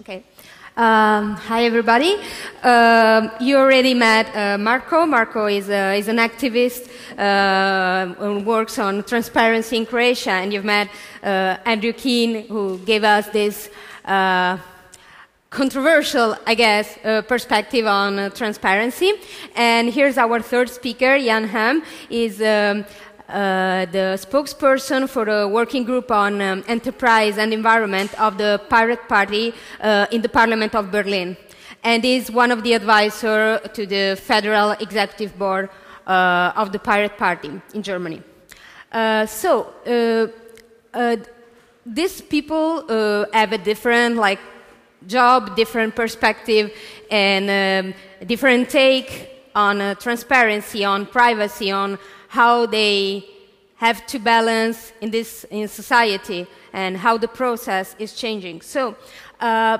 Okay. Um, hi, everybody. Um, you already met uh, Marko. Marko is, uh, is an activist uh, who works on transparency in Croatia, and you've met uh, Andrew Keen, who gave us this uh, controversial, I guess, perspective on transparency. And here's our third speaker, Jan Hemme, is um, uh, the spokesperson for the working group on um, enterprise and environment of the Pirate Party uh, in the Parliament of Berlin, and is one of the advisors to the Federal Executive Board uh, of the Pirate Party in Germany. Uh, so, uh, these people have a different, like, job, different perspective, and um, different take on transparency, on privacy, on how they have to balance in this in society and how the process is changing. So uh,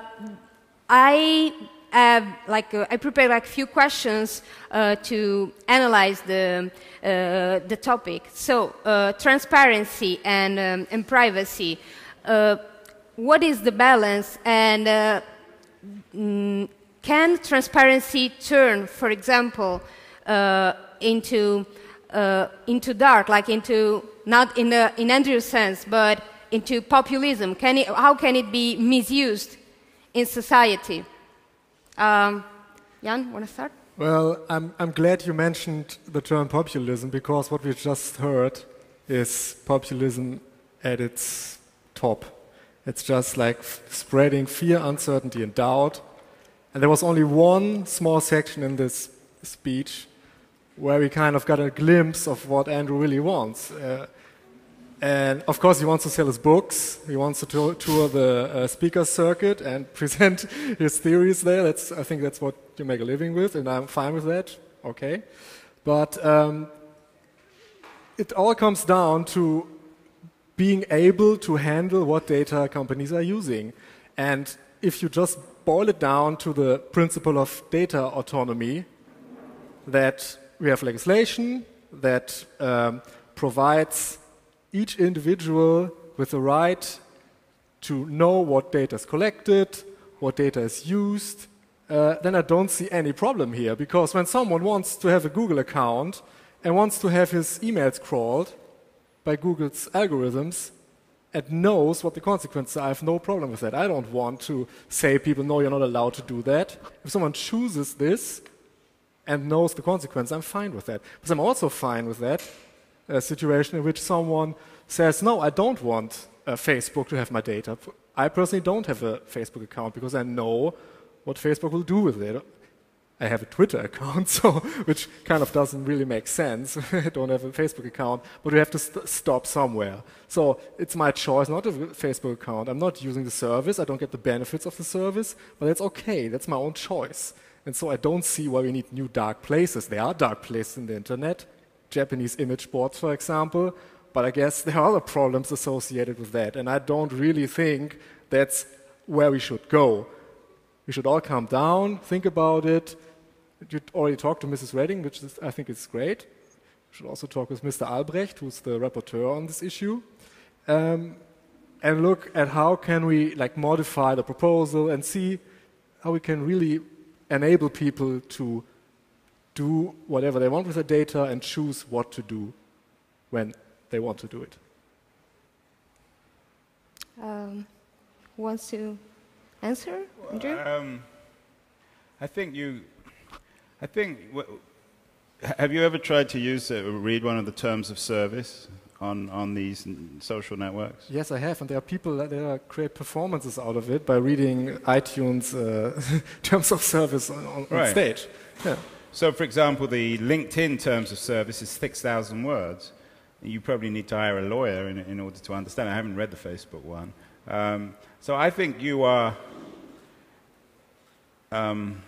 I have like uh, I prepared like few questions uh, to analyze the uh, the topic. So uh, transparency and um, and privacy. Uh, what is the balance and mm, can transparency turn, for example, into uh, into dark, like into not in the in Andrew's sense, but into populism? Can it, how can it be misused in society? Um, Jan, want to start? Well, I'm, I'm glad you mentioned the term populism because what we just heard is populism at its top. It's just like spreading fear, uncertainty, and doubt. And there was only one small section in this speech where we kind of got a glimpse of what Andrew really wants. Uh, and of course, he wants to sell his books. He wants to tour, the uh, speaker circuit and present his theories there. That's, I think that's what you make a living with, and I'm fine with that. Okay. But um, it all comes down to being able to handle what data companies are using. And if you just boil it down to the principle of data autonomy, that we have legislation that um, provides each individual with the right to know what data is collected, what data is used, uh, then I don't see any problem here. Because when someone wants to have a Google account and wants to have his emails crawled by Google's algorithms and knows what the consequences are, I have no problem with that. I don't want to say people, no, you're not allowed to do that. If someone chooses this, and knows the consequence, I'm fine with that. But I'm also fine with that a situation in which someone says, no, I don't want uh, Facebook to have my data. I personally don't have a Facebook account because I know what Facebook will do with it. I have a Twitter account, so which kind of doesn't really make sense. I don't have a Facebook account, but we have to st stop somewhere. So it's my choice not to have a Facebook account. I'm not using the service. I don't get the benefits of the service, but that's okay. That's my own choice. And so I don't see why we need new dark places. There are dark places in the internet, Japanese image boards, for example, but I guess there are other problems associated with that. And I don't really think that's where we should go. We should all calm down, think about it. You already talked to Mrs. Reding, which is, I think is great. We should also talk with Mr. Albrecht, who's the rapporteur on this issue. Um, and look at how can we like modify the proposal and see how we can really enable people to do whatever they want with the data and choose what to do when they want to do it. Um, who wants to answer, Andrew? Um, I think you. I think. Have you ever tried to use uh, read one of the terms of service? On, on these social networks? Yes, I have, and there are people that are create performances out of it by reading iTunes uh, terms of service on, on, right. stage. Yeah. So, for example, the LinkedIn terms of service is 6,000 words. You probably need to hire a lawyer in, in order to understand. I haven't read the Facebook one. Um, so I think you are. Um,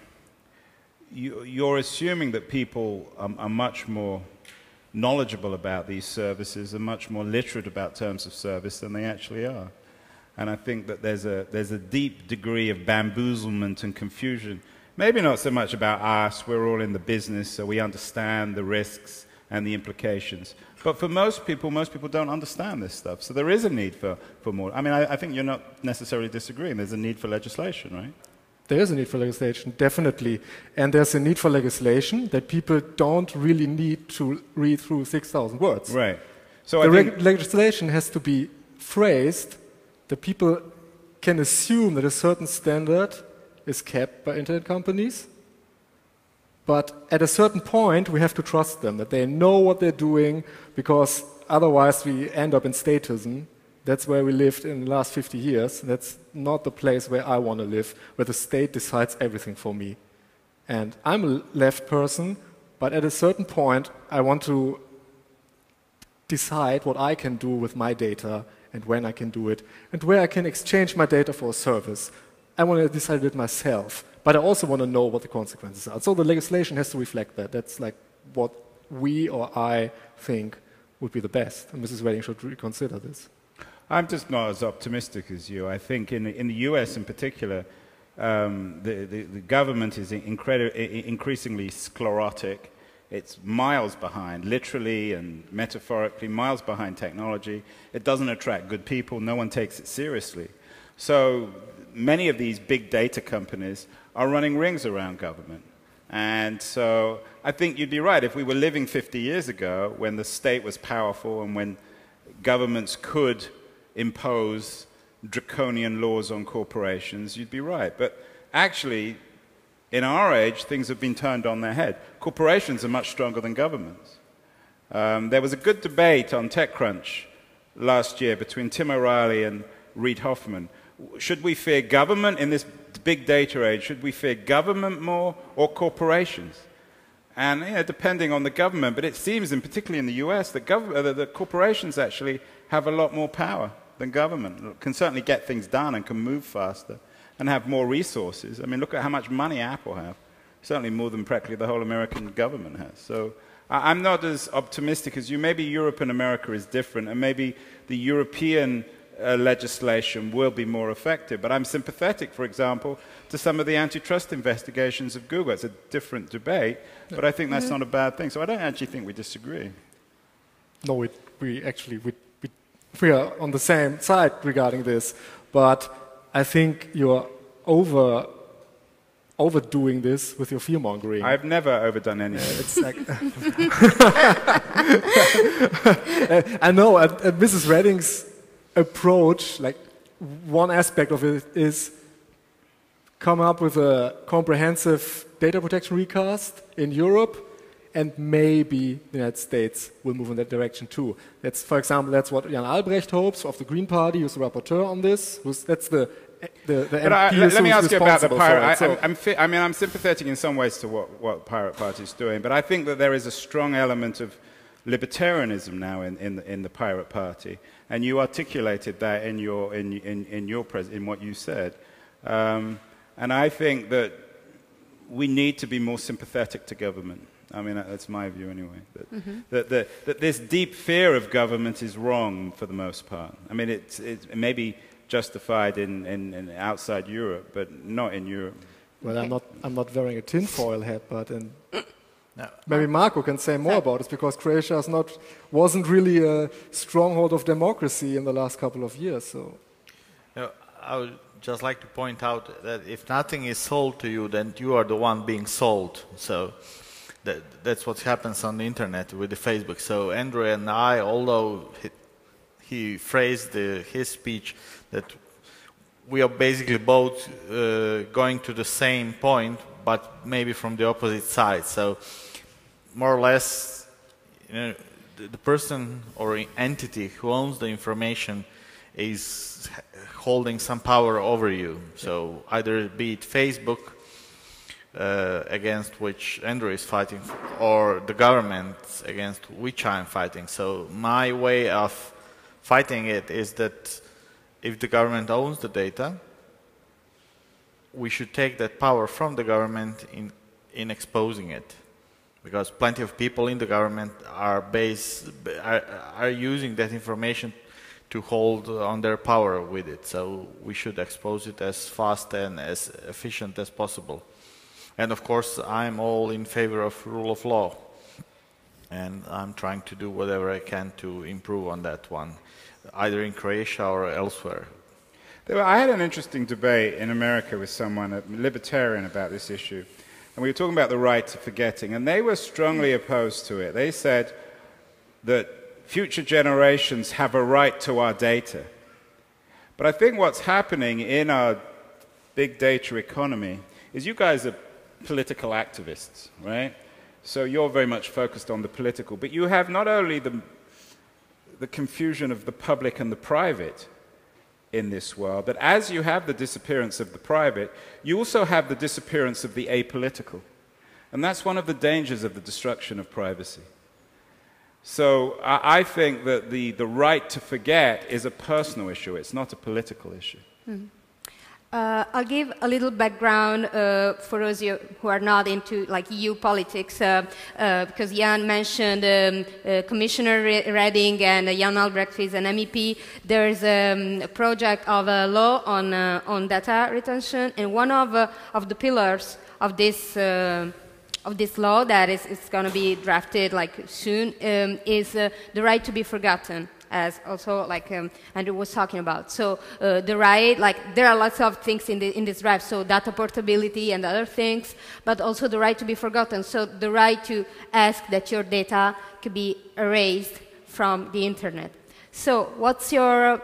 you, are assuming that people are, are much more knowledgeable about these services and much more literate about terms of service than they actually are. And I think that there's a, there's a deep degree of bamboozlement and confusion. Maybe not so much about us, we're all in the business, so we understand the risks and the implications. But for most people, most people don't understand this stuff. So there is a need for, for more. I mean, I, I think you're not necessarily disagreeing. There's a need for legislation, right? There is a need for legislation, definitely. And there's a need for legislation that people don't really need to read through 6,000 words. Right. So the think, legislation has to be phrased that people can assume that a certain standard is kept by internet companies. But at a certain point, we have to trust them, that they know what they're doing, because otherwise we end up in statism. That's where we lived in the last 50 years. That's not the place where I want to live, where the state decides everything for me. And I'm a left person, but at a certain point, I want to decide what I can do with my data and when I can do it and where I can exchange my data for a service. I want to decide it myself, but I also want to know what the consequences are. So the legislation has to reflect that. That's like what we or I think would be the best. And Mrs. Reding should reconsider this. I'm just not as optimistic as you. I think in the, in the US in particular, um, the, the, the, government is increasingly sclerotic. It's miles behind, literally and metaphorically, miles behind technology. It doesn't attract good people. No one takes it seriously. So many of these big data companies are running rings around government. And so I think you'd be right. If we were living 50 years ago, when the state was powerful and when governments could impose draconian laws on corporations, you'd be right. But actually, in our age, things have been turned on their head. Corporations are much stronger than governments. Um, there was a good debate on TechCrunch last year between Tim O'Reilly and Reid Hoffman. Should we fear government in this big data age? Should we fear government more or corporations? And you know, depending on the government, but it seems, and particularly in the US, that, uh, that corporations actually have a lot more power than government. Can certainly get things done and can move faster and have more resources. I mean, look at how much money Apple have. Certainly more than practically the whole American government has. So I'm not as optimistic as you. Maybe Europe and America is different, and maybe the European uh, legislation will be more effective. But I'm sympathetic, for example, to some of the antitrust investigations of Google. It's a different debate, but I think that's mm-hmm. not a bad thing. So I don't actually think we disagree. No, we, we actually we, we, are on the same side regarding this. But I think you're over overdoing this with your fear mongering. I've never overdone anything. Uh, it's like I know, Mrs. Reding's approach, like one aspect of it is come up with a comprehensive data protection recast in Europe, and maybe the United States will move in that direction too. That's, for example, that's what Jan Albrecht hopes of the Green Party, who's the rapporteur on this. Who's, that's the the, the but I, let, let me ask you about the pirate. I, I'm, I'm I mean, I'm sympathetic in some ways to what, what Pirate Party is doing, but I think that there is a strong element of libertarianism now in, in, in the Pirate Party, and you articulated that in, your, in, in, in, your pres- in what you said. Um, and I think that we need to be more sympathetic to government. I mean, that's my view anyway. That, mm-hmm. that, that, that, this deep fear of government is wrong for the most part. I mean, it's, it may be justified in, in, in outside Europe, but not in Europe. Well, I'm not, I'm not wearing a tinfoil hat, but in, no. maybe Marko can say more about this because Croatia is not, wasn't really a stronghold of democracy in the last couple of years. So, no, I would just like to point out that if nothing is sold to you, then you are the one being sold. So that, that's what happens on the internet with the Facebook. So Andrew and I, although he, he phrased the, his speech that we are basically both uh, going to the same point, but maybe from the opposite side. So more or less, you know, the, the person or entity who owns the information is holding some power over you. So either be it Facebook, uh, against which Andrew is fighting, or the government against which I'm fighting. So my way of fighting it is that if the government owns the data, we should take that power from the government in, in exposing it. Because plenty of people in the government are, base, are, are using that information to hold on their power with it. So we should expose it as fast and as efficient as possible. And of course, I'm all in favor of rule of law. and I'm trying to do whatever I can to improve on that one, either in Croatia or elsewhere. I had an interesting debate in America with someone, a libertarian, about this issue. And we were talking about the right to forgetting, and they were strongly opposed to it. They said that future generations have a right to our data. But I think what's happening in our big data economy is you guys are political activists, right? So you're very much focused on the political, but you have not only the, the confusion of the public and the private in this world, but as you have the disappearance of the private, you also have the disappearance of the apolitical. And that's one of the dangers of the destruction of privacy. So I, think that the, the right to forget is a personal issue, it's not a political issue. Mm. Uh, I'll give a little background uh, for those who are not into like EU politics, uh, uh because Jan mentioned um, uh, Commissioner Reding and Jan Albrecht is an MEP. There's um, a project of a law on uh, on data retention, and one of of the pillars of this of this law that is, is going to be drafted like soon um, is the right to be forgotten as also like um, Andrew was talking about. So uh, the right, like there are lots of things in, the, in this draft, so data portability and other things, but also the right to be forgotten. So the right to ask that your data could be erased from the internet. So what's your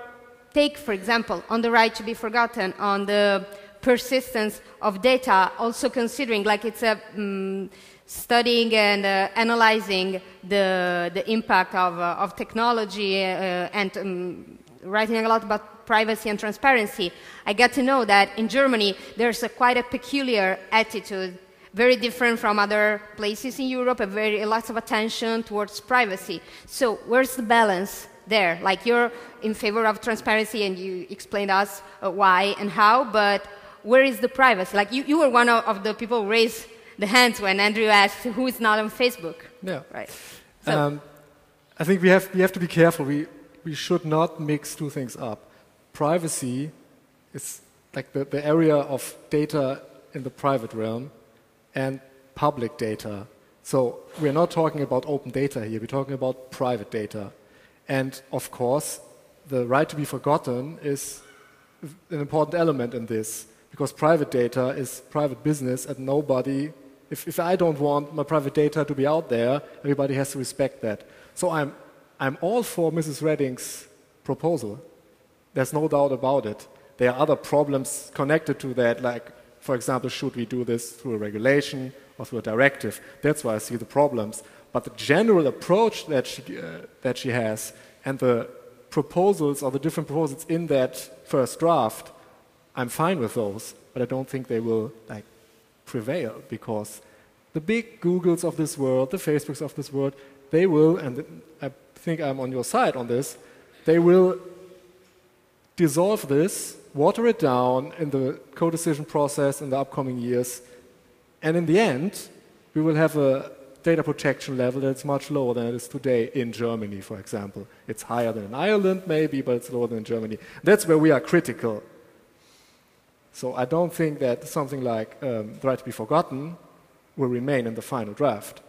take, for example, on the right to be forgotten, on the persistence of data, also considering like it's a um, studying and uh, analyzing the, the impact of, uh, of technology uh, and um, writing a lot about privacy and transparency, I got to know that in Germany there's a quite a peculiar attitude, very different from other places in Europe, a very lots of attention towards privacy. So where's the balance there? Like you're in favor of transparency and you explained us uh, why and how, but where is the privacy? Like you, you were one of, of the people who raised the hands when Andrew asked who is not on Facebook. Yeah. Right. So. Um, I think we have, we have to be careful. We, we should not mix two things up. Privacy is like the, the area of data in the private realm and public data. So we're not talking about open data here, we're talking about private data. And of course, the right to be forgotten is an important element in this because private data is private business and nobody if, if I don't want my private data to be out there, everybody has to respect that. So I'm, I'm all for Mrs. Reding's proposal. There's no doubt about it. There are other problems connected to that, like, for example, should we do this through a regulation or through a directive? That's why I see the problems. But the general approach that she, uh, that she has and the proposals or the different proposals in that first draft, I'm fine with those, but I don't think they will like prevail because the big Googles of this world, the Facebooks of this world, they will, and I think I'm on your side on this, they will dissolve this, water it down in the co-decision process in the upcoming years, and in the end, we will have a data protection level that's much lower than it is today in Germany, for example. It's higher than in Ireland, maybe, but it's lower than in Germany. That's where we are critical so I don't think that something like um, the right to be forgotten will remain in the final draft.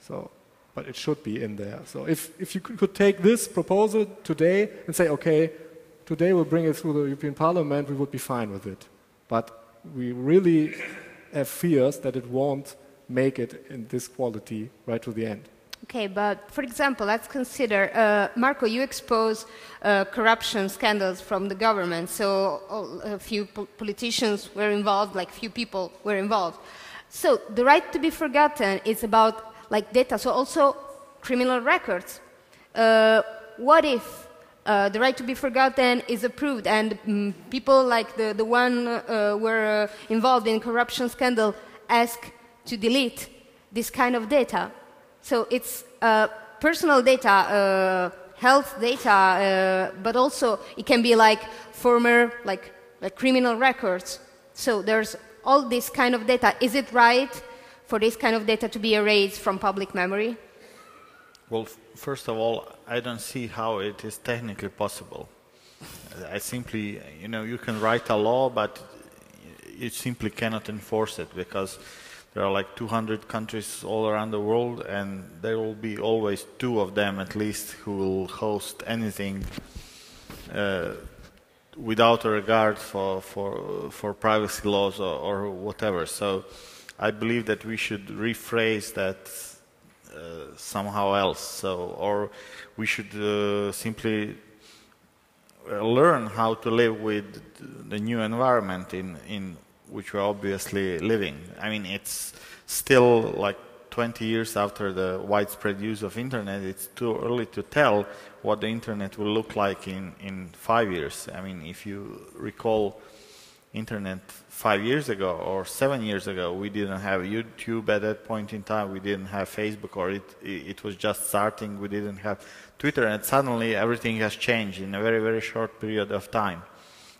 So, but it should be in there. So if, if you could take this proposal today and say, okay, today we'll bring it through the European Parliament, we would be fine with it. But we really have fears that it won't make it in this quality right to the end. Okay, but for example, let's consider, uh, Marko, you expose uh, corruption scandals from the government. So a few po politicians were involved, like few people were involved. So the right to be forgotten is about like data, so also criminal records. Uh, what if uh, the right to be forgotten is approved and mm, people like the, the one uh, were uh, involved in corruption scandal ask to delete this kind of data? So it's uh, personal data, uh, health data, uh, but also it can be like former, like, like criminal records. So there's all this kind of data. Is it right for this kind of data to be erased from public memory? Well, first of all, I don't see how it is technically possible. I simply, you know, you can write a law, but you simply cannot enforce it because there are like 200 countries all around the world, and there will be always two of them at least who will host anything uh, without a regard for, for, for privacy laws or, or, whatever. So I believe that we should rephrase that uh, somehow else. So, or we should uh, simply uh, learn how to live with the new environment in, in which we're obviously living. I mean, it's still like 20 years after the widespread use of internet, it's too early to tell what the internet will look like in, in five years. I mean, if you recall internet five years ago or seven years ago, we didn't have YouTube at that point in time. We didn't have Facebook, or it it was just starting. We didn't have Twitter, and suddenly everything has changed in a very very short period of time.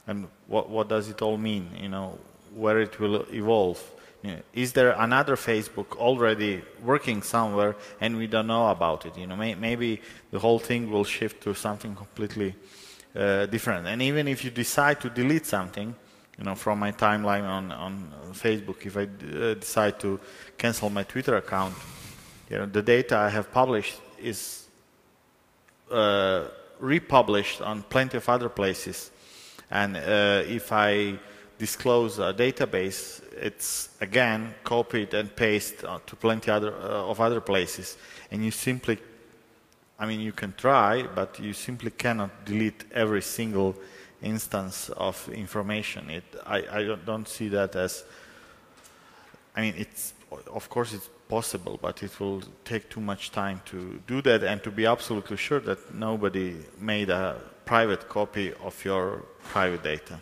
And what what does it all mean? You know, where it will evolve. Is there another Facebook already working somewhere and we don't know about it? You know, may, maybe the whole thing will shift to something completely uh, different. And even if you decide to delete something, you know, from my timeline on, on Facebook, if I uh, decide to cancel my Twitter account, you know, the data I have published is uh, republished on plenty of other places. And uh, if I disclose a database, it's again copied and pasted to plenty other, uh, of other places. And you simply, I mean, you can try, but you simply cannot delete every single instance of information. It, I, I don't see that as, I mean, it's, of course it's possible, but it will take too much time to do that and to be absolutely sure that nobody made a private copy of your private data.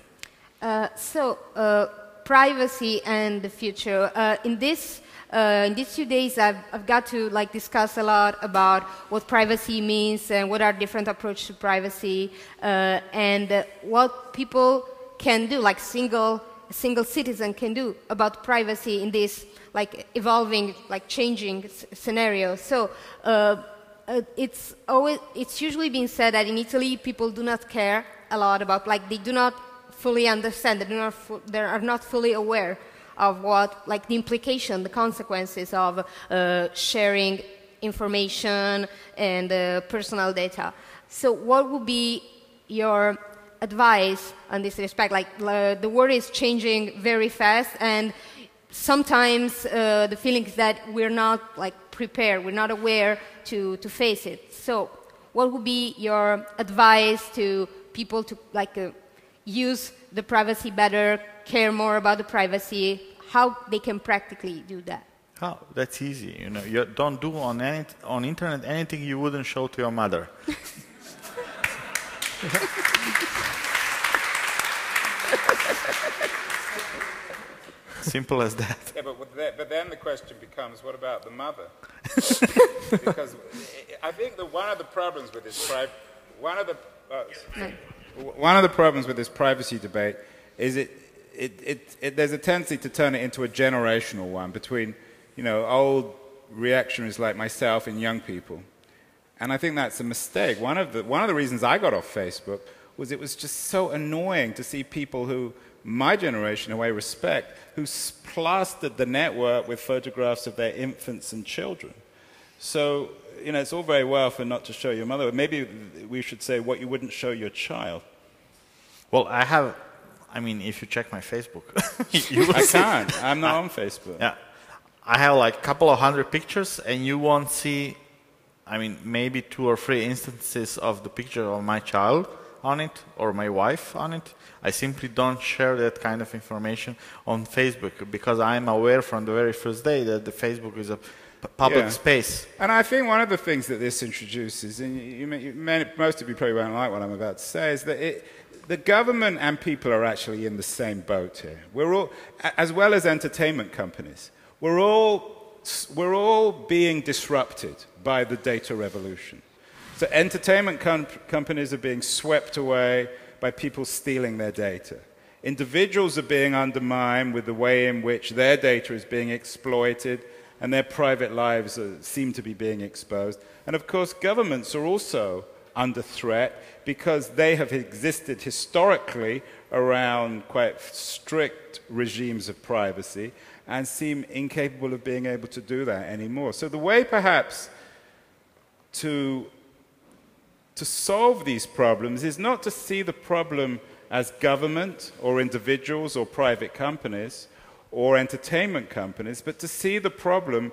Uh, so, uh, privacy and the future. Uh, in this uh, in these few days, I've, I've, got to like discuss a lot about what privacy means and what are different approaches to privacy uh, and what people can do, like single single citizen can do about privacy in this like evolving, like changing scenario. So. it's always it's usually been said that in Italy people do not care a lot about like they do not fully understand, they, not they are not fully aware of what, like the implication, the consequences of uh, sharing information and uh, personal data. So, what would be your advice on this respect? Like, uh, the world is changing very fast, and sometimes uh, the feeling is that we're not like prepared, we're not aware to, to face it. So, what would be your advice to people to like uh, use the privacy better, care more about the privacy, how they can practically do that. Oh, that's easy. You know, you don't do on any, on internet anything you wouldn't show to your mother. Simple as that. Yeah, but, but then the question becomes, what about the mother? because I think that one of the problems with this, one of the, uh, one of the problems with this privacy debate is it, it, it, it, there's a tendency to turn it into a generational one between, you know, old reactionaries like myself and young people. And I think that's a mistake. One of the, one of the reasons I got off Facebook was it was just so annoying to see people who, my generation, who I respect, who plastered the network with photographs of their infants and children. So you know, it's all very well for not to show your mother. Maybe we should say what you wouldn't show your child. Well, I have. I mean, if you check my Facebook, I can't. I'm not on Facebook. Yeah, I have like a couple of hundred pictures, and you won't see. I mean, maybe two or three instances of the picture of my child on it or my wife on it. I simply don't share that kind of information on Facebook because I'm aware from the very first day that the Facebook is a public yeah. space. And I think one of the things that this introduces, and you, you, most of you probably won't like what I'm about to say, is that it, the government and people are actually in the same boat here. We're all, as well as entertainment companies, we're all, we're all being disrupted by the data revolution. So entertainment com companies are being swept away by people stealing their data. Individuals are being undermined with the way in which their data is being exploited and their private lives seem to be being exposed. And of course, governments are also under threat because they have existed historically around quite strict regimes of privacy and seem incapable of being able to do that anymore. So the way perhaps to, to solve these problems is not to see the problem as government or individuals or private companies or entertainment companies, but to see the problem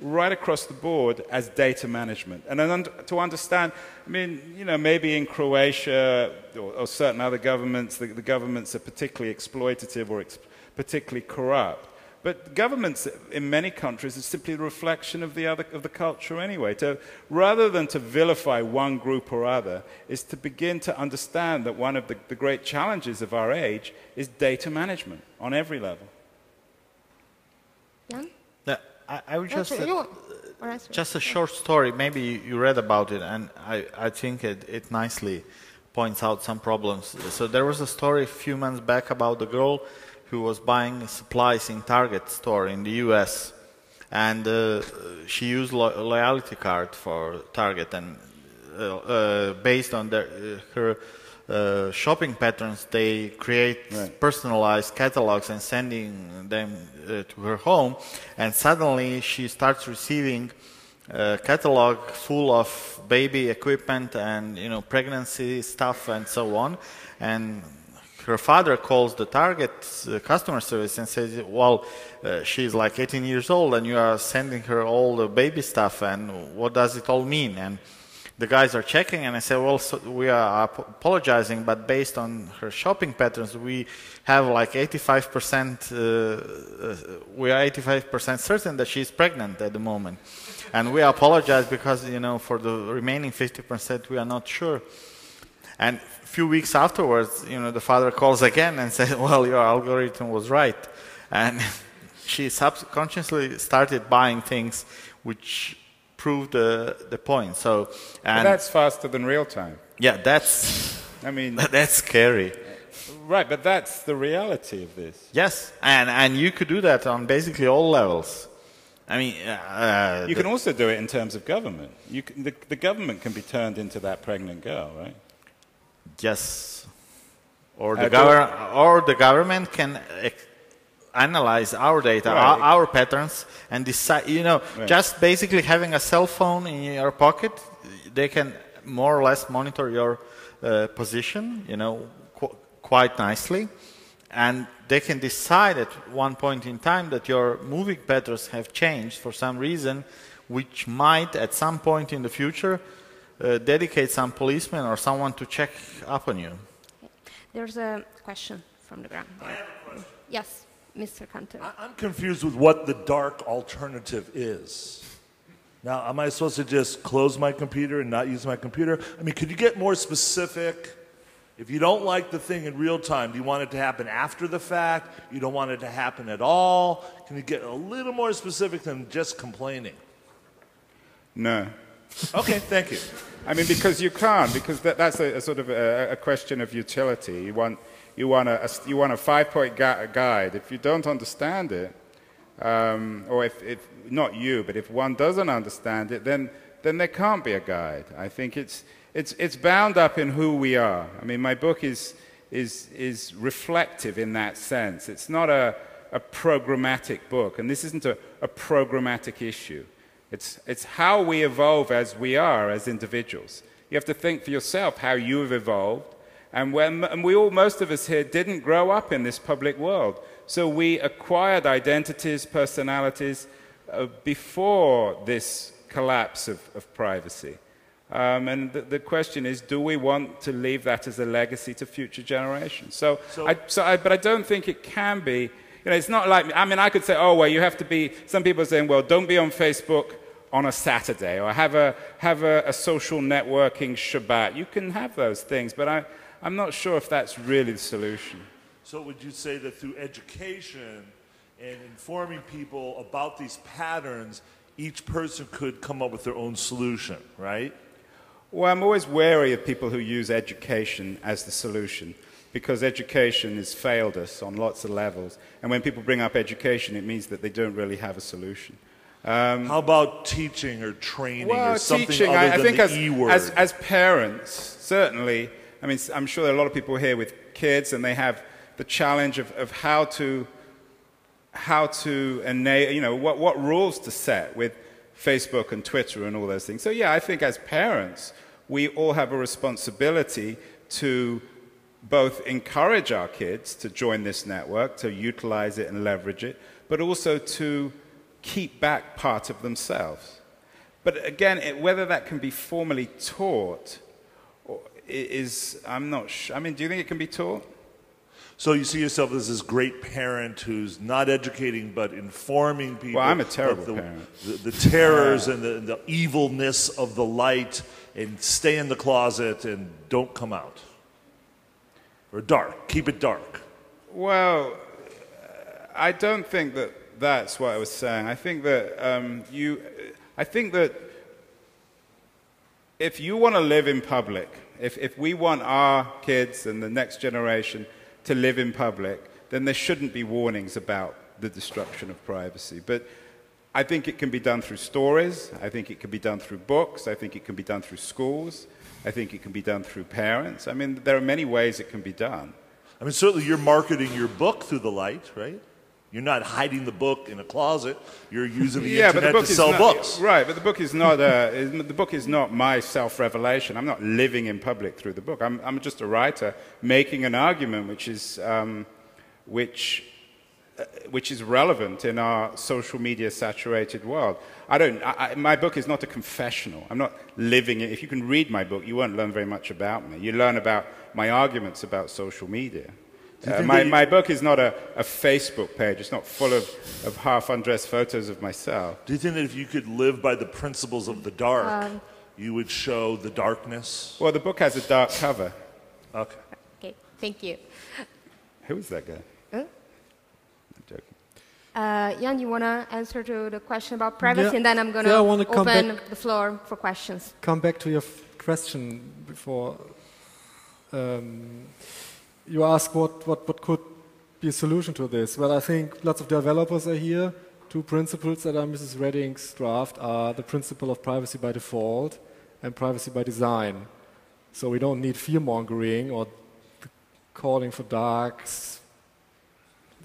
right across the board as data management. And then to understand, I mean, you know, maybe in Croatia or, or certain other governments, the, the, governments are particularly exploitative or ex particularly corrupt. But governments in many countries are simply a reflection of the, other, of the culture anyway. To, rather than to vilify one group or other, is to begin to understand that one of the, the great challenges of our age is data management on every level. Yeah? I, I would just, Answer, uh, just a short story. Maybe you, read about it, and I, I think it, it nicely points out some problems. So there was a story a few months back about the girl who was buying supplies in Target store in the U.S. and uh, she used lo- loyalty card for Target, and uh, uh, based on their, uh, her uh, shopping patterns, they create Right. personalized catalogs and sending them uh, to her home. And suddenly she starts receiving a catalog full of baby equipment and you know pregnancy stuff and so on. And her father calls the Target uh, customer service and says, "Well, uh, she's like 18 years old, and you are sending her all the baby stuff, and what does it all mean?" And the guys are checking, and I say, "Well, so we are ap- apologizing, but based on her shopping patterns, we have like 85%. Uh, uh, we are 85% certain that she's pregnant at the moment, and we apologize because you know for the remaining 50% we are not sure." And a few weeks afterwards, you know, the father calls again and says, "Well, your algorithm was right," and she subconsciously started buying things which proved the the point. So, But and that's faster than real time. yeah, that's I mean, that's scary. right, but that's the reality of this. Yes, and and you could do that on basically all levels. I mean, uh, You can also do it in terms of government. You can, the, the government can be turned into that pregnant girl, right? Yes. Or Uh, the, go- gover- or the government can ex- analyze our data, Right. our, our patterns, and decide, you know, Right. just basically having a cell phone in your pocket, they can more or less monitor your uh, position, you know, qu- quite nicely. And they can decide at one point in time that your moving patterns have changed for some reason, which might at some point in the future uh, dedicate some policeman or someone to check up on you. There's a question from the ground. there. Yes, Mr. Cantor. I- I'm confused with what the dark alternative is. Now, am I supposed to just close my computer and not use my computer? I mean, could you get more specific? If you don't like the thing in real time, do you want it to happen after the fact? You don't want it to happen at all? Can you get a little more specific than just complaining? No. Okay, thank you. I mean, because you can't, because that, that's a, a sort of a, a question of utility. You want, you want a, a- you want a five-point gu- guide. If you don't understand it, um, or if, if not you, but if one doesn't understand it, then, then there can't be a guide. I think it's, it's, it's bound up in who we are. I mean, my book is, is, is reflective in that sense. It's not a, a programmatic book, and this isn't a, a programmatic issue. It's, it's how we evolve as we are as individuals. You have to think for yourself how you've evolved. And, when, and we all, most of us here, didn't grow up in this public world. So we acquired identities, personalities uh, before this collapse of, of privacy. Um, and the, the question is, do we want to leave that as a legacy to future generations? So, So- I, so I, but I don't think it can be. You know, it's not like I mean, I could say, oh well, you have to be. Some people are saying, well, don't be on Facebook on a Saturday, or have a have a, a social networking Shabbat. You can have those things, but I, I'm not sure if that's really the solution. So, would you say that through education and informing people about these patterns, each person could come up with their own solution, right? Well, I'm always wary of people who use education as the solution because education has failed us on lots of levels. And when people bring up education, it means that they don't really have a solution. Um, How about teaching or training Well, or something teaching, other I, I than think the as, E word? as, as parents, certainly, I mean, I'm sure there are a lot of people here with kids and they have the challenge of, of how to, how to enable, you know, what, what rules to set with Facebook and Twitter and all those things. So yeah, I think as parents, we all have a responsibility to both encourage our kids to join this network, to utilize it and leverage it, but also to keep back part of themselves. But again, it, whether that can be formally taught is, I'm not sure. I mean, do you think it can be taught? So you see yourself as this great parent who's not educating but informing people. Well, I'm a terrible the, parent. The, the terrors and the, the evilness of the light, and stay in the closet and don't come out. Or dark, keep it dark. Well, I don't think that that's what I was saying. I think that um, you, I think that if you want to live in public, if, if we want our kids and the next generation to live in public, then there shouldn't be warnings about the destruction of privacy. But I think it can be done through stories. I think it can be done through books. I think it can be done through schools. I think it can be done through parents. I mean, there are many ways it can be done. I mean, certainly you're marketing your book through the light, right? You're not hiding the book in a closet. You're using the yeah, the internet book to sell not, books. Right, but the book is not uh, the book is not my self-revelation. I'm not living in public through the book. I'm, I'm just a writer making an argument which is um, which uh, which is relevant in our social media saturated world. I don't. I, I, my book is not a confessional. I'm not living it. If you can read my book, you won't learn very much about me. You learn about my arguments about social media. You Uh, my, my book is not a, a Facebook page. It's not full of, of half undressed photos of myself. Do you think that if you could live by the principles of the dark, Um, you would show the darkness? Well, the book has a dark cover. Okay. Okay, thank you. Who is that guy? Huh? I'm joking. Uh, Jan, you want to answer to the question about privacy, Yeah. and then I'm going Yeah, I to wanna come open back- the floor for questions. come back to your f- question before. Um, you ask what, what, what could be a solution to this. Well, I think lots of developers are here. Two principles that are Mrs. Reding's draft are the principle of privacy by default and privacy by design. So we don't need fear mongering or calling for dark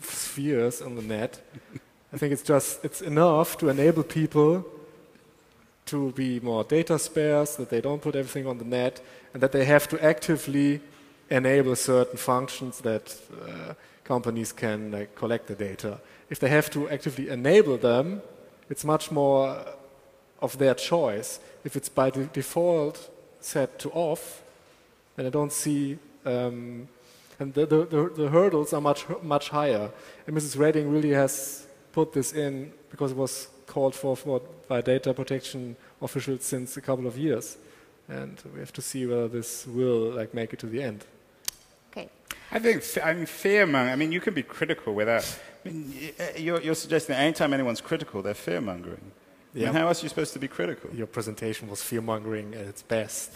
spheres on the net. I think it's just it's enough to enable people to be more data sparse, that they don't put everything on the net, and that they have to actively enable certain functions that uh, companies can collect the data. If they have to actively enable them, it's much more of their choice. If it's by de- default set to off, then I don't see, um, and the, the, the, the hurdles are much much higher. And Mrs. Reding really has put this in because it was called for, for by data protection officials since a couple of years, and we have to see whether this will like make it to the end. I think, I mean, fear mongering, I mean, you can be critical without, I mean, uh, you're, you're suggesting that anytime anyone's critical, they're fear mongering. I Yeah. mean, how else are you supposed to be critical? Your presentation was fear mongering at its best.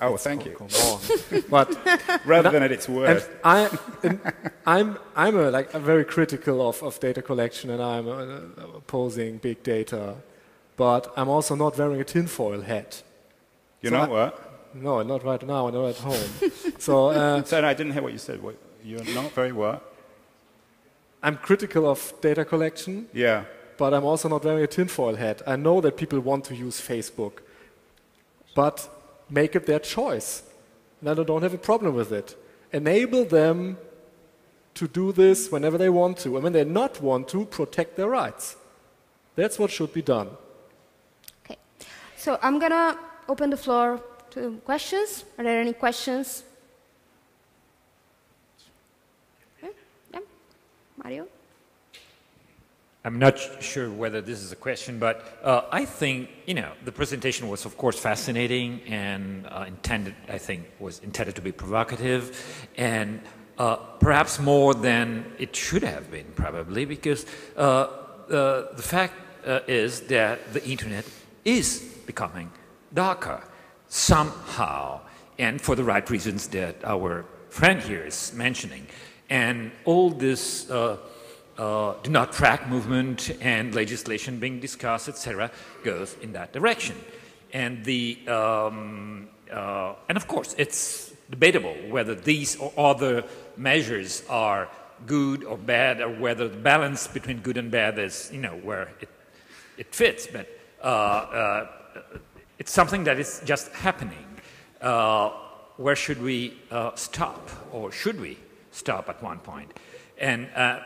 Oh, thank you. Come on. but Rather than at its worst. I, and I'm, I'm a, like I'm very critical of, of data collection, and I'm uh, opposing big data, but I'm also not wearing a tinfoil hat. You're so not I- what? No, not right now. I'm not at home. so uh, So, no, I didn't hear what you said. What, you're not very what? I'm critical of data collection, Yeah. but I'm also not wearing a tinfoil hat. I know that people want to use Facebook, but make it their choice. And I don't have a problem with it. Enable them to do this whenever they want to. And when they not want to, protect their rights. That's what should be done. Okay. So I'm going to open the floor to questions. Are there any questions? Okay. Yeah. Mario? I'm not sure whether this is a question, but uh, I think you know the presentation was, of course, fascinating and uh, intended. I think was intended to be provocative, and uh, perhaps more than it should have been, probably because uh, the fact uh, is that the internet is becoming darker somehow, and for the right reasons that our friend here is mentioning, and all this. Uh, uh, do not track movement and legislation being discussed, etc., goes in that direction. And the um, uh, and of course it's debatable whether these or other measures are good or bad, or whether the balance between good and bad is you know where it it fits. But uh, uh it's something that is just happening. Uh, where should we stop, or should we stop at one point? And uh,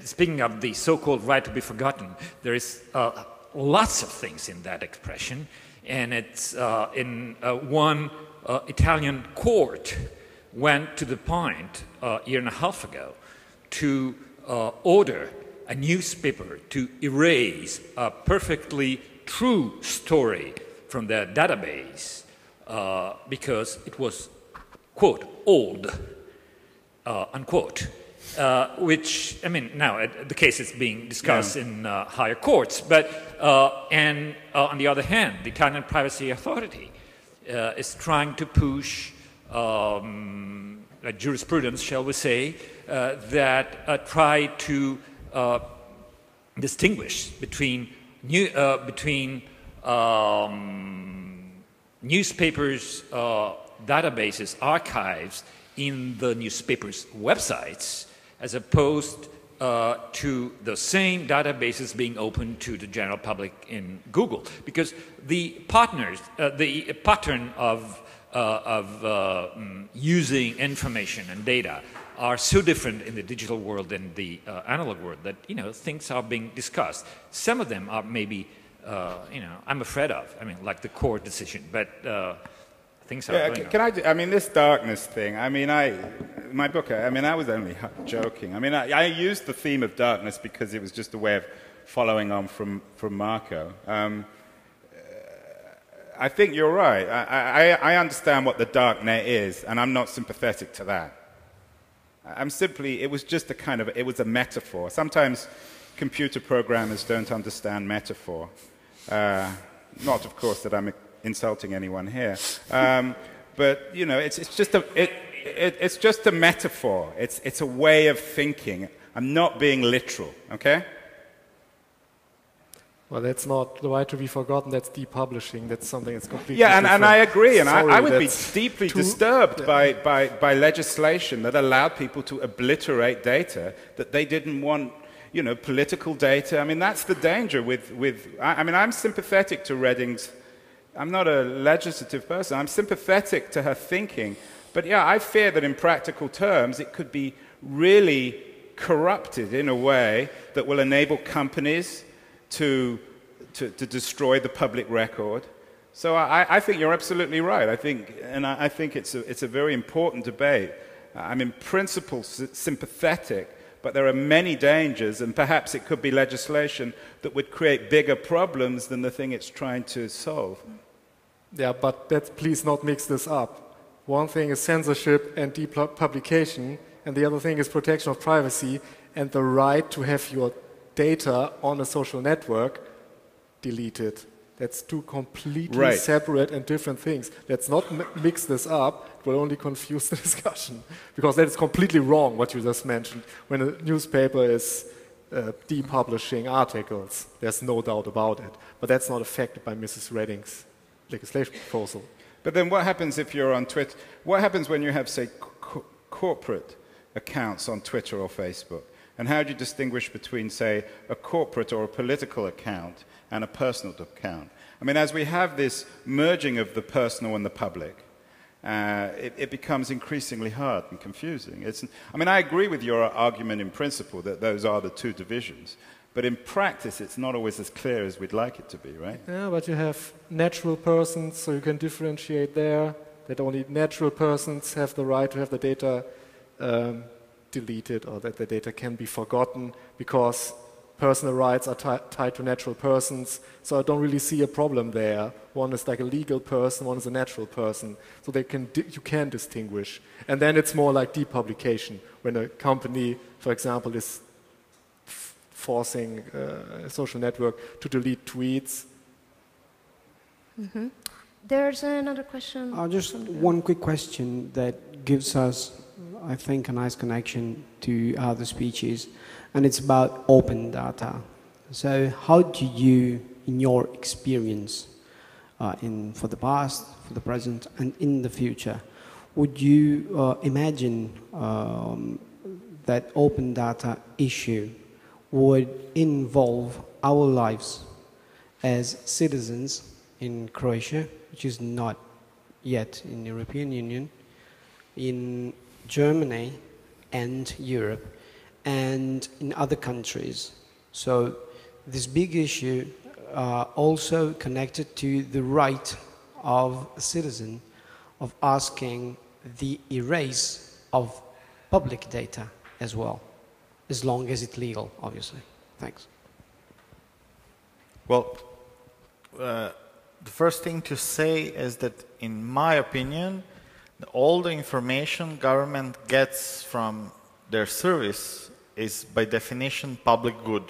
speaking of the so-called right to be forgotten, there is uh, lots of things in that expression, and it's uh, in uh, one Italian court went to the point a year and a half ago to order a newspaper to erase a perfectly true story from their database uh, because it was, quote, old, uh, unquote. Uh, which, I mean, now uh, the case is being discussed yeah. in uh, higher courts, but, uh, and on the other hand, the Italian Privacy Authority is trying to push um, jurisprudence, shall we say, that try to distinguish between, new, between um, newspapers' uh, databases, archives in the newspapers' websites, as opposed uh, to the same databases being open to the general public in Google. Because the partners, uh, the pattern of, uh, of uh, mm, using information and data are so different in the digital world than the uh, analog world that you know things are being discussed. Some of them are maybe uh, you know, I'm afraid of. I mean, like the court decision, but things are. Yeah, can I? I mean, this darkness thing. I mean, I, my book. I mean, I was only joking. I mean, I, I used the theme of darkness because it was just a way of following on from from Marko. Um, I think you're right. I, I, I understand what the dark net is, and I'm not sympathetic to that. I'm simply, it was just a kind of, it was a metaphor. Sometimes computer programmers don't understand metaphor. Uh, not, of course, that I'm insulting anyone here. Um, but, you know, it's, it's, just a, it, it, it's just a metaphor. It's, it's a way of thinking. I'm not being literal, okay? Well, that's not the right to be forgotten. That's depublishing. That's something that's completely yeah, and, and I agree. And Sorry, I, I, would be deeply disturbed yeah. by, by, by legislation that allowed people to obliterate data that they didn't want you know, political data. I mean, that's the danger with, with I, I mean, I'm sympathetic to Reding's, I'm not a legislative person, I'm sympathetic to her thinking. But yeah, I fear that in practical terms, it could be really corrupted in a way that will enable companies to, to, to destroy the public record. So I, I, think you're absolutely right. I think, and I, I think it's a, it's a very important debate. I'm in principle sympathetic but there are many dangers, and perhaps it could be legislation that would create bigger problems than the thing it's trying to solve. Yeah, but that, please not mix this up. One thing is censorship and depublication, and the other thing is protection of privacy and the right to have your data on a social network deleted. That's two completely right. separate and different things. Let's not mix this up. It will only confuse the discussion. Because that is completely wrong, what you just mentioned. When a newspaper is uh, depublishing articles, there's no doubt about it. But that's not affected by Mrs. Reding's legislation proposal. But then what happens if you're on Twitter? What happens when you have, say, co corporate accounts on Twitter or Facebook? And how do you distinguish between, say, a corporate or a political account and a personal account. I mean, as we have this merging of the personal and the public, uh, it, it, becomes increasingly hard and confusing. It's, I mean, I agree with your argument in principle that those are the two divisions, but in practice, it's not always as clear as we'd like it to be, right? Yeah, but you have natural persons, so you can differentiate there. That only natural persons have the right to have the data um, deleted or that the data can be forgotten because personal rights are tied to natural persons, so I don't really see a problem there. One is like a legal person, one is a natural person, so they can you can distinguish. And then it's more like depublication, when a company, for example, is forcing uh, a social network to delete tweets. Mm -hmm. There's another question. Uh, just one quick question that gives us I think, a nice connection to other speeches, and it's about open data. So, how do you, in your experience, uh, in for the past, for the present, and in the future, would you uh, imagine um, that open data issue would involve our lives as citizens in Croatia, which is not yet in the European Union, in Germany and Europe, and in other countries. So this big issue uh, also connected to the right of a citizen of asking the erase of public data as well, as long as it's legal, obviously. Thanks. Well, uh, the first thing to say is that, in my opinion, all the information government gets from their service is by definition public good,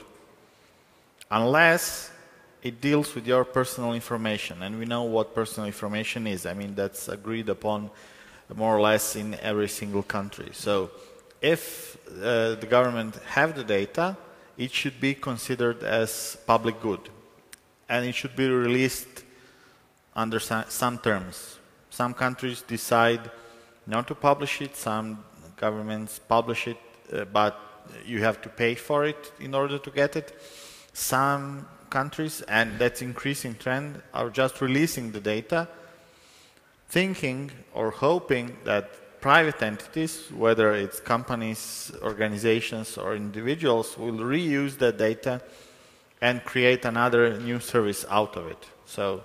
unless it deals with your personal information, and we know what personal information is. I mean, that's agreed upon more or less in every single country. So, if uh, the government have the data, it should be considered as public good, and it should be released under some terms. Some countries decide not to publish it, some governments publish it, uh, but you have to pay for it in order to get it. Some countries, and that's increasing trend, are just releasing the data, thinking or hoping that private entities, whether it's companies, organizations, or individuals, will reuse that data and create another new service out of it. So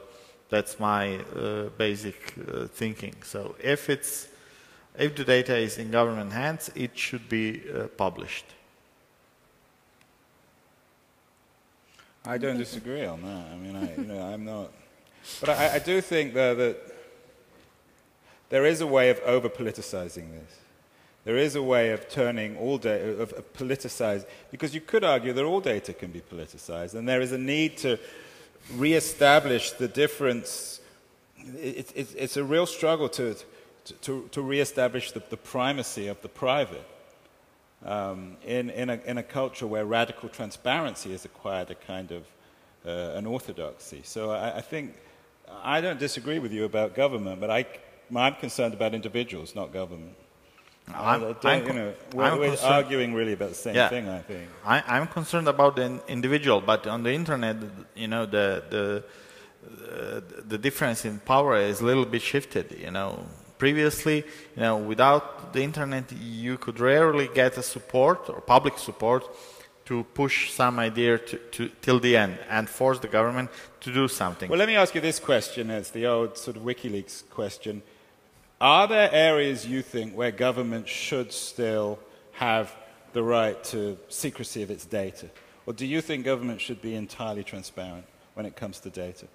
that's my uh, basic uh, thinking. So if it's if the data is in government hands, it should be uh, published. I don't disagree on that. I mean, I, you know, I'm not. But I, I do think though, that there is a way of over politicizing this. There is a way of turning all data, of, politicized, because you could argue that all data can be politicized, and there is a need to re-establish the difference. It, it, it's a real struggle to, to, to re-establish the, the, primacy of the private um, in, in, a, in a culture where radical transparency has acquired a kind of uh, an orthodoxy. So I, I, think I don't disagree with you about government, but I, I'm concerned about individuals, not government. I'm, I'm, you know, we're, we're arguing really about the same yeah, thing, I think. I, am concerned about the individual, but on the internet, you know, the the uh, the difference in power is a little bit shifted. You know, previously, you know, without the internet, you could rarely get a support or public support to push some idea to, to, till the end and force the government to do something. Well, let me ask you this question. It's the old sort of WikiLeaks question are there areas you think where government should still have the right to secrecy of its data? Or do you think government should be entirely transparent when it comes to data?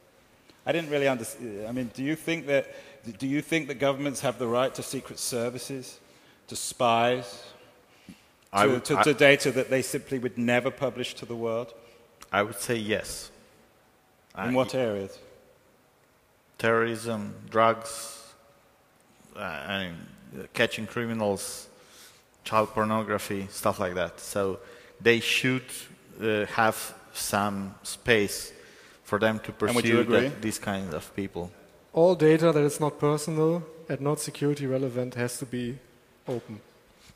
I didn't really understand. I mean, do you think that do you think that governments have the right to secret services, to spies, to, would, to, to I, data that they simply would never publish to the world? I would say yes. In uh, what areas? Terrorism, drugs, uh, catching criminals, child pornography, stuff like that. So they should uh, have some space for them to pursue that, these kinds of people. All data that is not personal and not security relevant has to be open.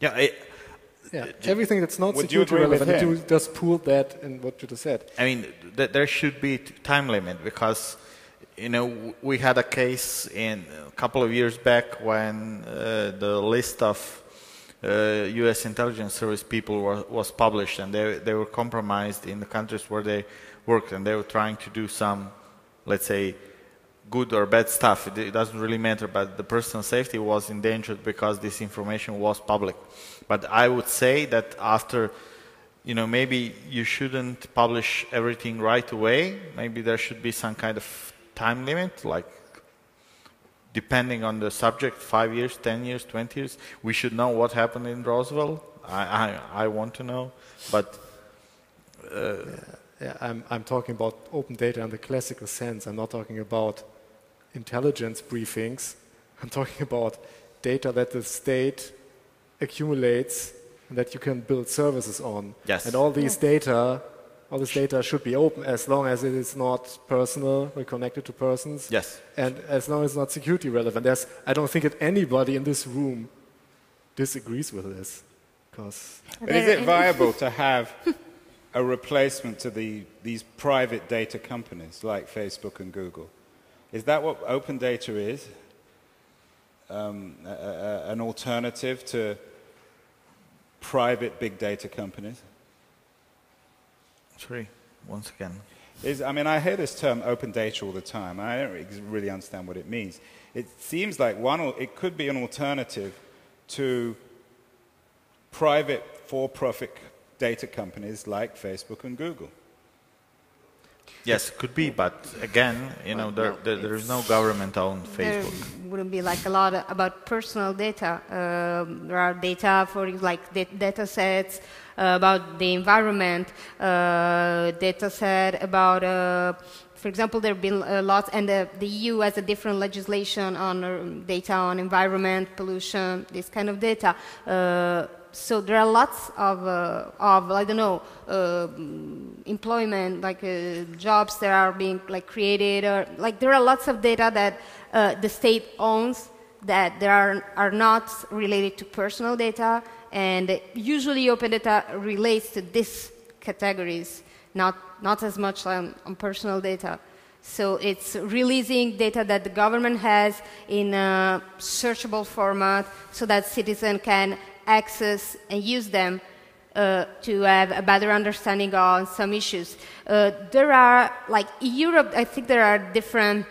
Yeah. It, yeah, everything that's not security relevant, you just pull that in what you just said. I mean, th there should be time limit because you know, we had a case in a couple of years back when uh, the list of uh, U.S. intelligence service people were, was published, and they they were compromised in the countries where they worked, and they were trying to do some, let's say, good or bad stuff. It, it doesn't really matter, but the personal safety was endangered because this information was public. But I would say that after you know, maybe you shouldn't publish everything right away. Maybe there should be some kind of time limit, like depending on the subject, five years, 10 years, 20 years. We should know what happened in Roswell. I, I, I want to know, but. Uh, yeah, yeah, I'm, I'm talking about open data in the classical sense. I'm not talking about intelligence briefings. I'm talking about data that the state accumulates and that you can build services on. Yes. And all these data, all this data should be open as long as it is not personal or connected to persons. Yes. And as long as it's not security relevant. There's, I don't think that anybody in this room disagrees with this. Because But is it viable to have a replacement to the, these private data companies like Facebook and Google? Is that what open data is? Um, a, a, an alternative to private big data companies? Sorry, once again. Is, I mean, I hear this term open data all the time. and I don't really- really understand what it means. It seems like one, al- it could be an alternative to private for-profit data companies like Facebook and Google. Yes, could be, but again, you know, there, there, there is no government-owned Facebook. There Facebook. wouldn't be like a lot about personal data. Um, there are data for like data sets uh, about the environment, uh, data set about, uh, for example, there have been a lot, and the, the EU has a different legislation on data on environment, pollution, this kind of data. Uh, so there are lots of, uh, of I don't know, uh, employment, like uh, jobs that are being like created, or like there are lots of data that uh, the state owns that there are are not related to personal data, and usually open data relates to these categories, not not as much on, on personal data. So it's releasing data that the government has in a searchable format so that citizens can access and use them uh, to have a better understanding on some issues. Uh, there are, like in Europe, I think there are different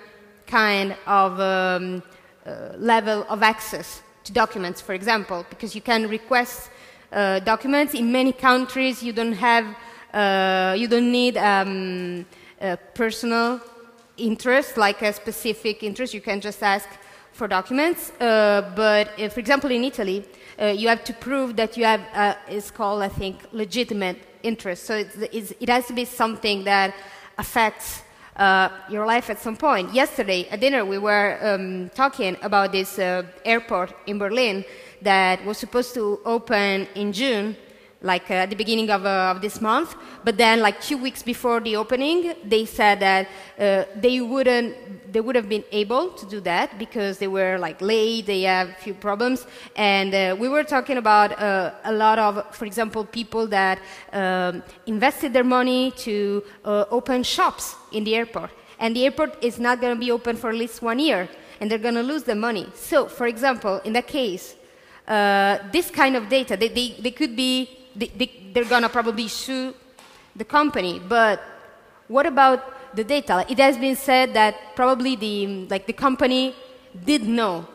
kind of um, uh, level of access to documents, for example, because you can request uh, documents in many countries. You don't have, uh, you don't need um, a personal interest, like a specific interest. You can just ask for documents. Uh, but uh, for example, in Italy, uh, you have to prove that you have, uh, it's called, I think, legitimate interest. So it's, it's, it has to be something that affects uh, your life at some point. Yesterday at dinner, we were um, talking about this uh, airport in Berlin that was supposed to open in June, like uh, at the beginning of, uh, of this month. But then, like two weeks before the opening, they said that uh, they wouldn't, they would have been able to do that because they were like late, they have a few problems, and we were talking about a lot of, for example, people that um, invested their money to open shops in the airport, and the airport is not going to be open for at least one year, and they're going to lose the money. So, for example, in that case, uh, this kind of data, they, they, they could be, they, they, they're going to probably sue the company, but what about the data? It has been said that probably the, like the company did know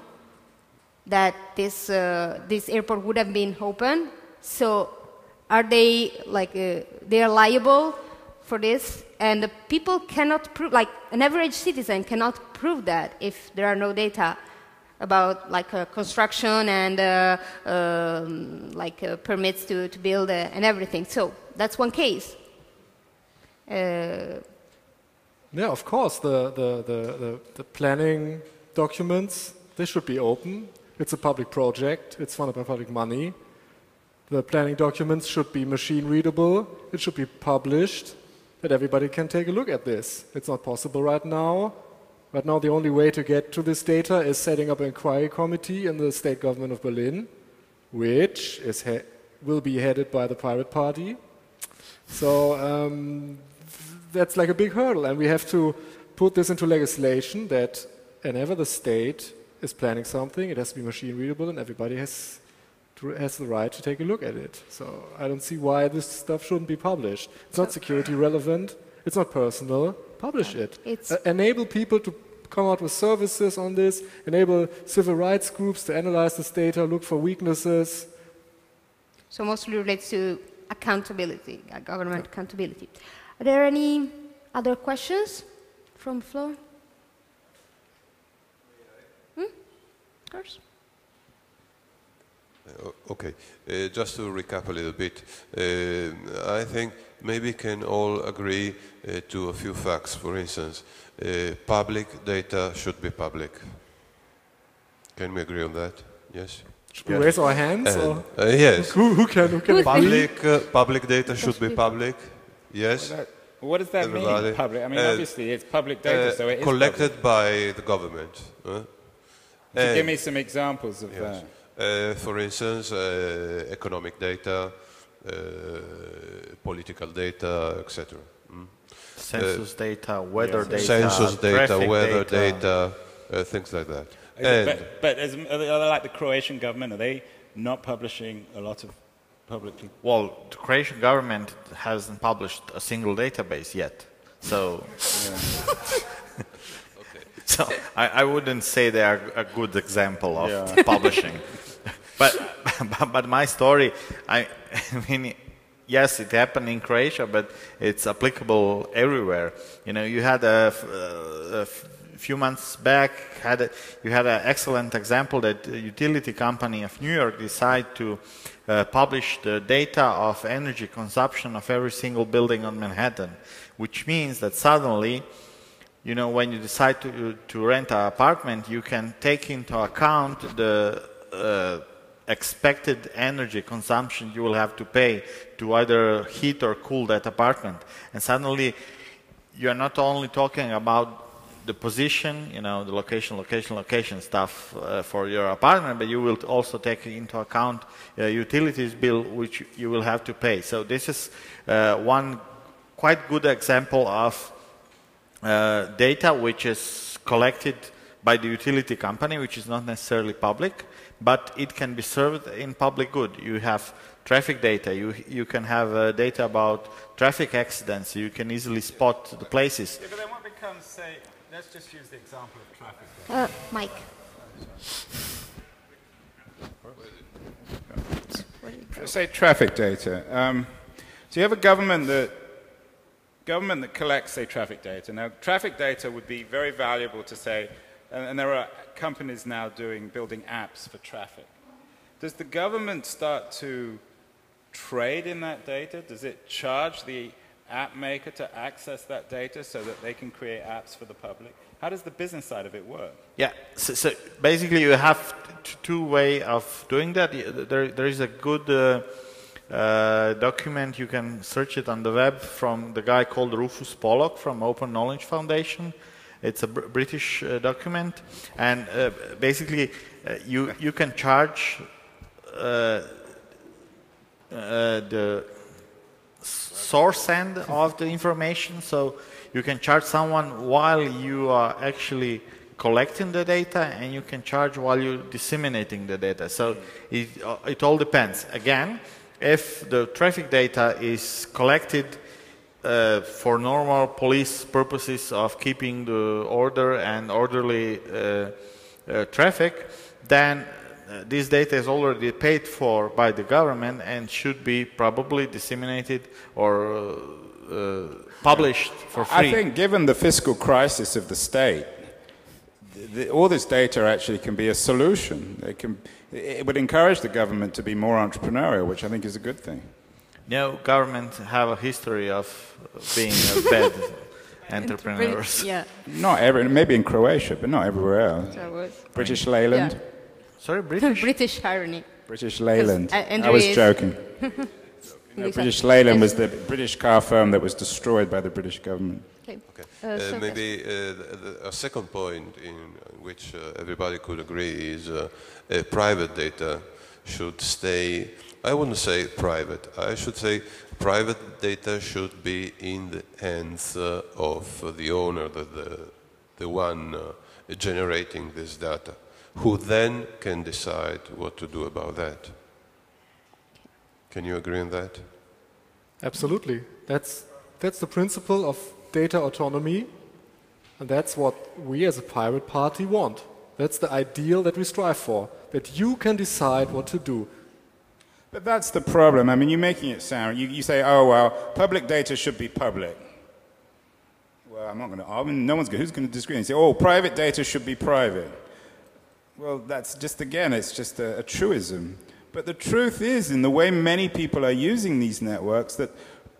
that this, uh, this airport would have been open. So are they like, uh, they are liable for this? And the people cannot prove, like an average citizen cannot prove that if there are no data about like uh, construction and uh, um, like uh, permits to, to build and everything. So that's one case. Yeah, of course, the, the, the, the, the planning documents, they should be open. It's a public project, it's funded by public money. The planning documents should be machine readable, it should be published, that everybody can take a look at this. It's not possible right now. Right now, the only way to get to this data is setting up an inquiry committee in the state government of Berlin, which is he- will be headed by the Pirate Party. So um, that's like a big hurdle, and we have to put this into legislation that whenever the state is planning something, it has to be machine readable, and everybody has to, has the right to take a look at it. So I don't see why this stuff shouldn't be published. It's not security relevant. It's not personal. Publish it. It's- Uh, enable people to come out with services on this. Enable civil rights groups to analyze this data, look for weaknesses. so mostly relates to accountability, uh, government accountability. Are there any other questions from the floor? Hmm? Of course. O- Okay, uh, just to recap a little bit, uh, I think maybe can all agree uh, to a few facts. For instance, uh, public data should be public. Can we agree on that? Yes. Should we raise our hands? And, or uh, yes. who, who can, who can? Public, uh, public data should be public. Yes. That- What does that Everybody. mean, public? I mean, Uh, obviously it's public data, Uh, so it is collected by the government. uh. So give me some examples of Yes. that. Uh, for instance, uh, economic data, political data, etc. Mm. Census data, weather Yes. data, Census data, traffic weather data. data, uh, things like that. And but but as, are they are they like the Croatian government? Are they not publishing a lot of publicly? Well, the Croatian government hasn't published a single database yet, so. So I, I wouldn't say they are a good example of Yeah. publishing. but, but but my story, I, I mean, yes, it happened in Croatia, but it's applicable everywhere. You know, you had a, uh, a few months back had a, you had an excellent example that a utility company of New York decided to uh, publish the data of energy consumption of every single building on Manhattan, which means that suddenly you know, when you decide to, to rent an apartment, you can take into account the uh, expected energy consumption you will have to pay to either heat or cool that apartment. And suddenly, you are not only talking about the position, you know, the location, location, location stuff uh, for your apartment, but you will also take into account uh, utilities bill, which you will have to pay. So this is uh, one quite good example of uh, data which is collected by the utility company, which is not necessarily public, but it can be served in public good. You have traffic data, you, you can have uh, data about traffic accidents, you can easily spot the places. Yeah, but then what becomes, say, let's just use the example of traffic. Uh, Mike. Say traffic data. Um, so you have a government that government that collects, say, traffic data. Now, traffic data would be very valuable to say, and, and there are companies now doing building apps for traffic. Does the government start to trade in that data? Does it charge the app maker to access that data so that they can create apps for the public? How does the business side of it work? Yeah, so, so basically you have two way of doing that. There, there is a good uh, uh, document, you can search it on the web from the guy called Rufus Pollock from Open Knowledge Foundation. It's a br- British uh, document, and uh, basically uh, you, you can charge uh, uh, the source end of the information. So you can charge someone while you are actually collecting the data, and you can charge while you're disseminating the data. So it, it all depends. Again, if the traffic data is collected uh, for normal police purposes of keeping the order and orderly uh, uh, traffic, then uh, this data is already paid for by the government and should be probably disseminated or uh, published for free. I think, given the fiscal crisis of the state, th- th- all this data actually can be a solution. It, can, it would encourage the government to be more entrepreneurial, which I think is a good thing. No, governments have a history of being uh, bad entrepreneurs. Yeah, Not every, maybe in Croatia, but not everywhere else. was British Leyland. Yeah. Sorry, British? British irony. British Leyland. uh, I was joking. No, British Leyland was the British car firm that was destroyed by the British government. Okay. Okay. Uh, Uh, so- maybe uh, the, the, a second point in which uh, everybody could agree is uh, uh, private data should stay. I wouldn't say private. I should say private data should be in the hands uh, of the owner, the, the, the one uh, generating this data, who then can decide what to do about that. Can you agree on that? Absolutely. That's, that's the principle of data autonomy, and that's what we as a pirate party want. That's the ideal that we strive for, that you can decide what to do. But that's the problem. I mean, you're making it sound, you, you say, oh, well, public data should be public. Well, I'm not going to, I mean, no one's going to, who's going to disagree and say, oh, private data should be private. Well, that's just, again, it's just a, a truism. But the truth is, in the way many people are using these networks, that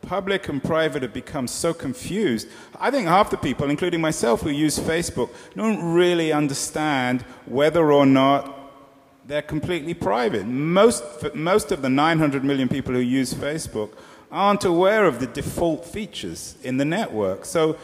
public and private have become so confused. I think half the people, including myself who use Facebook, don't really understand whether or not they're completely private. Most, most of the 900 million people who use Facebook aren't aware of the default features in the network. So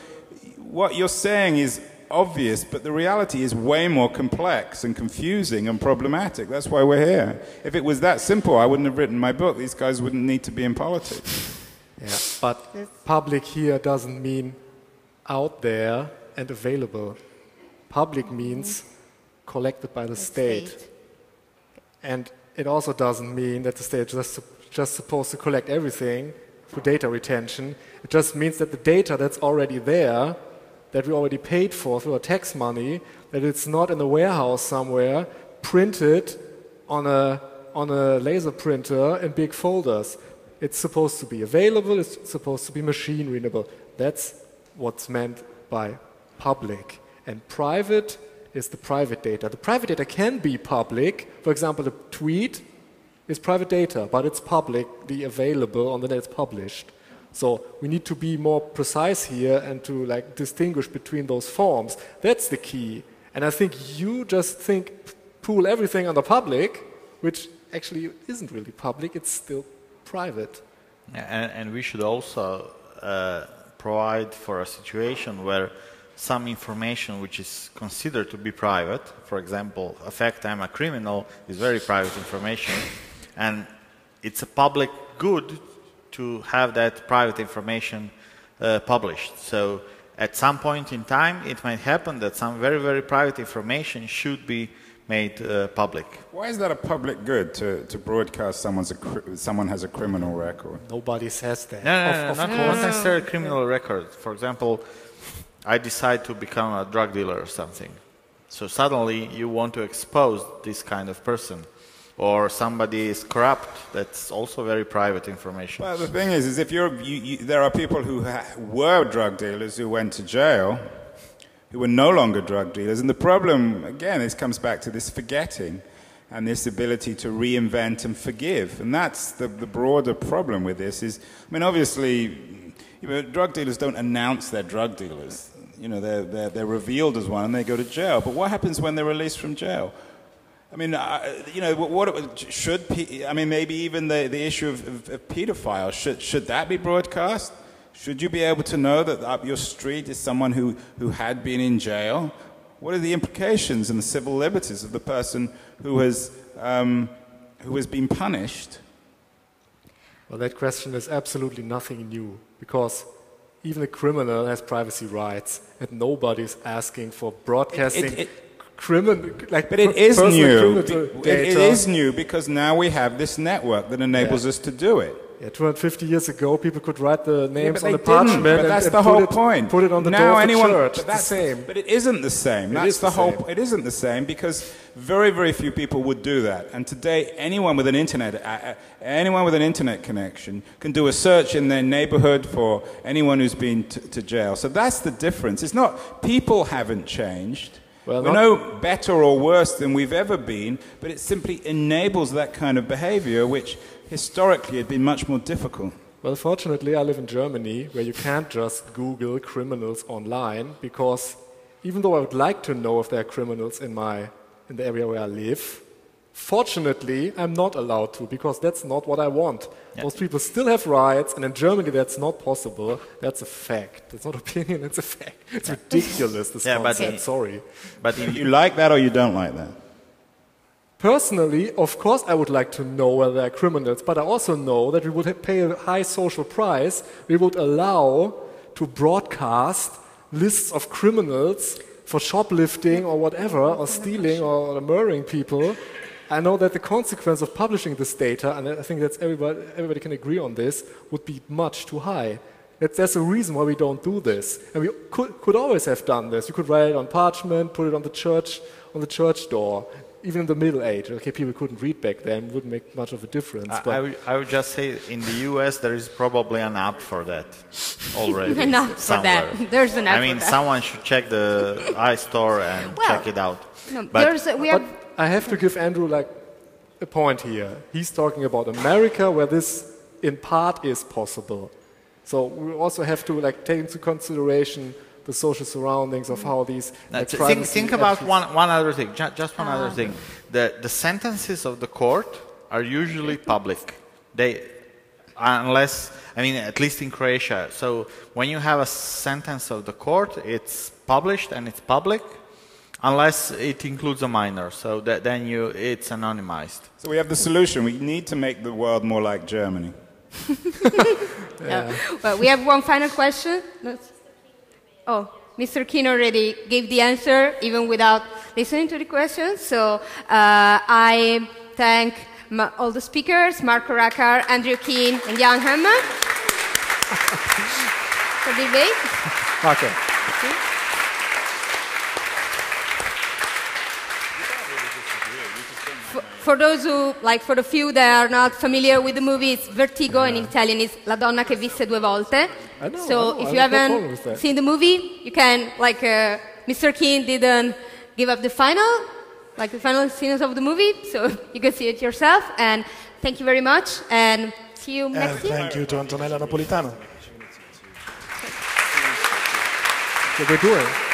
what you're saying is obvious, but the reality is way more complex and confusing and problematic. That's why we're here. If it was that simple, I wouldn't have written my book. These guys wouldn't need to be in politics. Yeah, but public here doesn't mean out there and available. Public means mm-hmm. collected by the, state. state. And it also doesn't mean that the state is just, supposed to collect everything for data retention. It just means that the data that's already there, that we already paid for through our tax money, that it's not in a warehouse somewhere, printed on a, on a laser printer in big folders. It's supposed to be available, it's supposed to be machine readable. That's what's meant by public. And private is the private data. The private data can be public. For example, a tweet is private data, but it's publicly available on the net, it's published. So we need to be more precise here and to like distinguish between those forms. That's the key. And I think you just think pool everything under public, which actually isn't really public, it's still private. And, and we should also uh, provide for a situation where some information which is considered to be private, for example, a fact I'm a criminal is very private information, and it's a public good to have that private information uh, published. So at some point in time, it might happen that some very, very private information should be made uh, public. Why is that a public good to, to broadcast someone's a cri- someone has a criminal record? Nobody says that. No, no, Of- no, of not, course. not necessarily criminal record. For example, I decide to become a drug dealer or something. So suddenly you want to expose this kind of person. Or somebody is corrupt, that's also very private information. Well, the thing is, is if you're, you, you, there are people who were drug dealers who went to jail, who were no longer drug dealers, and the problem, again, this comes back to this forgetting and this ability to reinvent and forgive, and that's the, the broader problem with this. Is, I mean, obviously, you know, drug dealers don't announce they're drug dealers. You know, they're, they're, they're revealed as one, and they go to jail. But what happens when they're released from jail? I mean, uh, you know, what, what should I mean, maybe even the, the issue of, of, of pedophiles should should that be broadcast? Should you be able to know that up your street is someone who, who had been in jail? What are the implications and the civil liberties of the person who has um, who has been punished? Well, that question is absolutely nothing new because even a criminal has privacy rights, and nobody's asking for broadcasting It- it- criminal like But it is new. It- it is new because now we have this network that enables Yeah. us to do it. Yeah, 250 years ago, people could write the names but on the parchment but and, that's and the put whole it, point. Put it on the now door of anyone, the church. But It's the same. But it isn't the same. It that's the, the whole. It isn't the same because very, very few people would do that. And today, anyone with an internet, uh, uh, anyone with an internet connection, can do a search in their neighborhood for anyone who's been t- to jail. So that's the difference. It's not people haven't changed. Well, We're no better or worse than we've ever been, but it simply enables that kind of behavior, which historically it'd been much more difficult. Well, fortunately, I live in Germany where you can't just Google criminals online because even though I would like to know if there are criminals in, my, in the area where I live, fortunately, I'm not allowed to because that's not what I want. Most people still have rights, and in Germany, that's not possible. That's a fact. That's not opinion, it's a fact. It's ridiculous, this Yeah, but- Sorry. But You like that or you don't like that? Personally, of course, I would like to know whether there are criminals, but I also know that we would pay a high social price. We would allow to broadcast lists of criminals for shoplifting or whatever, or stealing or, murdering people. I know that the consequence of publishing this data, and I think that's everybody, everybody can agree on this, would be much too high. That there's a reason why we don't do this, and we could, could always have done this. You could write it on parchment, put it on the church, on the church door. Even in the Middle Age, okay, people couldn't read back then, wouldn't make much of a difference. I, but I, would, I would just say in the US there is probably an app for that already. An app for that. There's an app I mean, for that. someone should check the iStore and Well, check it out. No, But- there's a, we But I have to give Andrew like a point here. He's talking about America where this in part is possible. So we also have to like take into consideration the social surroundings of mm. how these. Now, like, th- think, think about one, one other thing, ju- just one other ah. thing. The, the sentences of the court are usually public. They, unless, I mean, at least in Croatia. So when you have a sentence of the court, it's published and it's public, unless it includes a minor. So that, then you, it's anonymized. So we have the solution. We need to make the world more like Germany. Yeah. Well, we have one final question. Let's- Oh, Mr. Keen already gave the answer even without listening to the question. So uh, I thank all the speakers, Marko Rakar, Andrew Keen, and Jan Hemme for the debate. Okay. For, for those who, like for the few that are not familiar with the movie, it's Vertigo, and in Italian it's La donna che visse due volte. I know, so I know, if I you have no problem with haven't seen the movie, you can, like uh, Mr. Keen didn't give up the final, like the final scenes of the movie, so you can see it yourself. And thank you very much, and see you And next year. thank you to Antonella Napolitano. So we're doing.